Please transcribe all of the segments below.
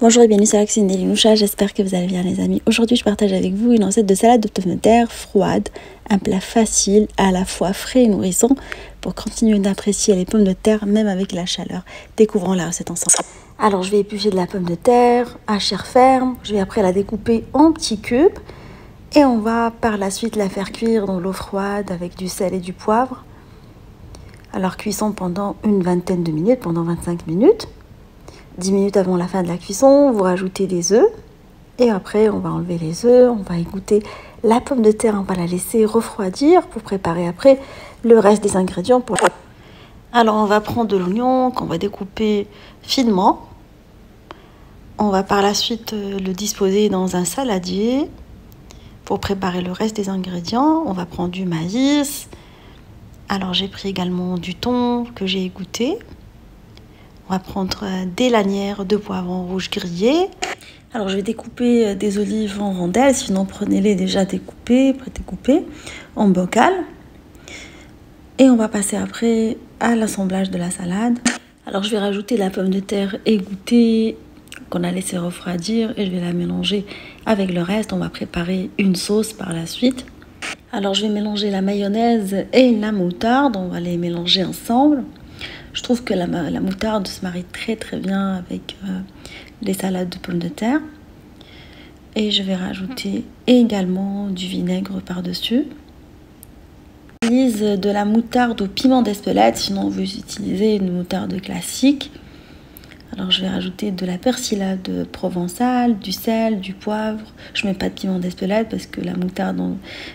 Bonjour et bienvenue sur cuisine d'Elinoucha, j'espère que vous allez bien les amis. Aujourd'hui je partage avec vous une recette de salade de pommes de terre froide, un plat facile, à la fois frais et nourrissant pour continuer d'apprécier les pommes de terre même avec la chaleur. Découvrons la recette ensemble. Alors je vais éplucher de la pomme de terre à chair ferme, je vais après la découper en petits cubes et on va par la suite la faire cuire dans l'eau froide avec du sel et du poivre. Alors cuisson pendant une vingtaine de minutes, pendant 25 minutes. 10 minutes avant la fin de la cuisson, vous rajoutez des œufs. Et après, on va enlever les œufs, on va égoutter la pomme de terre, on va la laisser refroidir pour préparer après le reste des ingrédients. Pour... Alors, on va prendre de l'oignon qu'on va découper finement. On va par la suite euh, le disposer dans un saladier pour préparer le reste des ingrédients. On va prendre du maïs. Alors, j'ai pris également du thon que j'ai égoutté. On va prendre euh, des lanières de poivrons rouges grillés. Alors je vais découper euh, des olives en rondelles, sinon prenez-les déjà découpées, découpées en bocal. Et on va passer après à l'assemblage de la salade. Alors je vais rajouter la pomme de terre égouttée qu'on a laissé refroidir et je vais la mélanger avec le reste. On va préparer une sauce par la suite. Alors je vais mélanger la mayonnaise et la moutarde, on va les mélanger ensemble. Je trouve que la, moutarde se marie très très bien avec euh, les salades de pommes de terre. Et je vais rajouter également du vinaigre par-dessus. J'utilise de la moutarde au piment d'Espelette, sinon vous utilisez une moutarde classique. Alors je vais rajouter de la persillade provençale, du sel, du poivre. Je mets pas de piment d'Espelette parce que la moutarde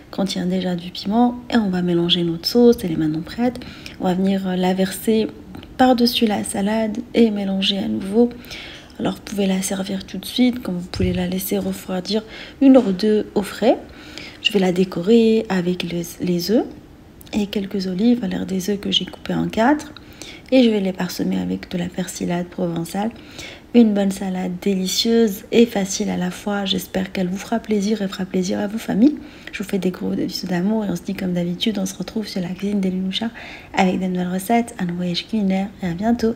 contient déjà du piment. Et on va mélanger notre sauce, elle est maintenant prête. On va venir la verser par-dessus la salade et mélanger à nouveau. Alors vous pouvez la servir tout de suite, comme vous pouvez la laisser refroidir une heure ou deux au frais. Je vais la décorer avec les, les œufs et quelques olives à l'air des œufs que j'ai coupés en quatre. Et je vais les parsemer avec de la persillade provençale. Une bonne salade délicieuse et facile à la fois. J'espère qu'elle vous fera plaisir et fera plaisir à vos familles. Je vous fais des gros bisous d'amour et on se dit comme d'habitude, on se retrouve sur la cuisine des Lunoucha avec de nouvelles recettes, un voyage culinaire et à bientôt.